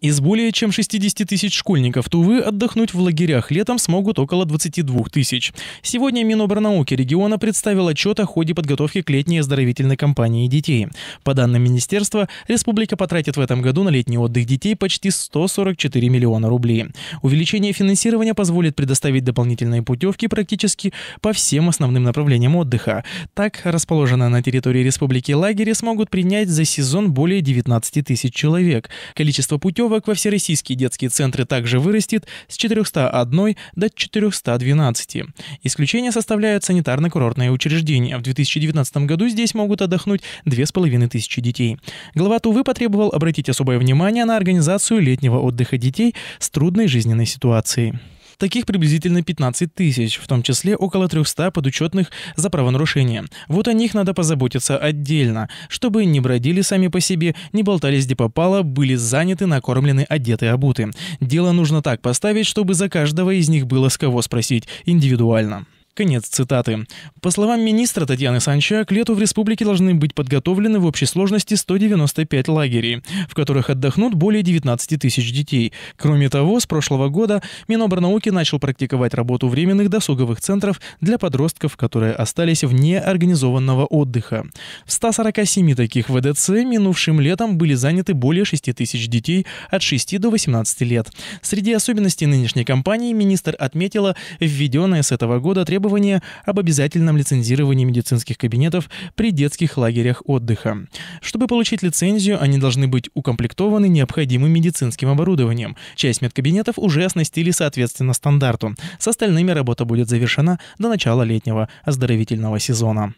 Из более чем 60 тысяч школьников Тувы отдохнуть в лагерях летом смогут около 22 тысяч. Сегодня Миноборнауки региона представил отчет о ходе подготовки к летней оздоровительной кампании детей. По данным министерства, республика потратит в этом году на летний отдых детей почти 144 миллиона рублей. Увеличение финансирования позволит предоставить дополнительные путевки практически по всем основным направлениям отдыха. Так, расположенные на территории республики лагеря смогут принять за сезон более 19 тысяч человек. Количество путевок путевок во всероссийские детские центры также вырастет с 401 до 412. Исключение составляют санитарно-курортные учреждения. В 2019 году здесь могут отдохнуть 2500 детей. Глава Тувы потребовал обратить особое внимание на организацию летнего отдыха детей с трудной жизненной ситуацией. Таких приблизительно 15 тысяч, в том числе около 300 подучетных за правонарушение. Вот о них надо позаботиться отдельно, чтобы не бродили сами по себе, не болтались где попало, были заняты, накормлены, одеты, обуты. Дело нужно так поставить, чтобы за каждого из них было с кого спросить индивидуально. Конец цитаты. По словам министра Татьяны Санча, к лету в республике должны быть подготовлены в общей сложности 195 лагерей, в которых отдохнут более 19 тысяч детей. Кроме того, с прошлого года Миноборнауки начал практиковать работу временных досуговых центров для подростков, которые остались вне организованного отдыха. В 147 таких ВДЦ минувшим летом были заняты более 6 тысяч детей от 6 до 18 лет. Среди особенностей нынешней кампании министр отметила введенное с этого года требование требования об обязательном лицензировании медицинских кабинетов при детских лагерях отдыха. Чтобы получить лицензию, они должны быть укомплектованы необходимым медицинским оборудованием. Часть медкабинетов уже оснастили соответственно стандарту. С остальными работа будет завершена до начала летнего оздоровительного сезона.